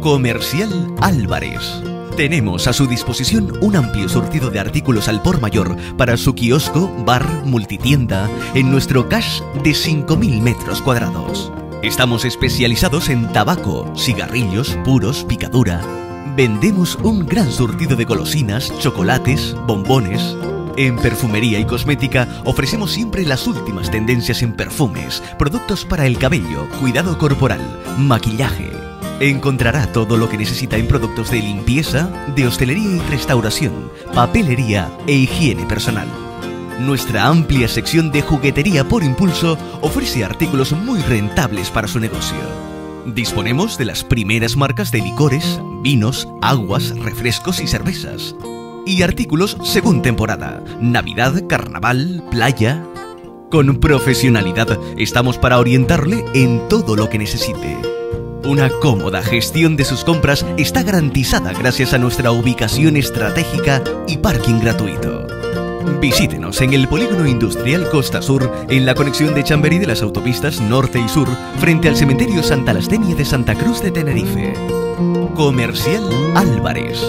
Comercial Álvarez. Tenemos a su disposición un amplio surtido de artículos al por mayor para su kiosco, bar, multitienda en nuestro cash de 5.000 metros cuadrados. Estamos especializados en tabaco, cigarrillos, puros, picadura. Vendemos un gran surtido de golosinas, chocolates, bombones. En perfumería y cosmética ofrecemos siempre las últimas tendencias en perfumes, productos para el cabello, cuidado corporal, maquillaje. Encontrará todo lo que necesita en productos de limpieza, de hostelería y restauración, papelería e higiene personal. Nuestra amplia sección de juguetería por impulso ofrece artículos muy rentables para su negocio. Disponemos de las primeras marcas de licores, vinos, aguas, refrescos y cervezas. Y artículos según temporada, Navidad, Carnaval, playa. Con profesionalidad estamos para orientarle en todo lo que necesite. Una cómoda gestión de sus compras está garantizada gracias a nuestra ubicación estratégica y parking gratuito. Visítenos en el Polígono Industrial Costa Sur, en la conexión de Chamberí de las autopistas Norte y Sur, frente al Cementerio Santa Lastenia de Santa Cruz de Tenerife. Comercial Álvarez.